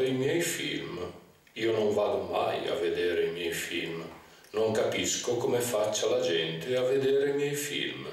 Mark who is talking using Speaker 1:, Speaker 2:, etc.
Speaker 1: guardo i miei film. Io non vado mai a vedere i miei film. Non capisco come faccia la gente a vedere i miei film.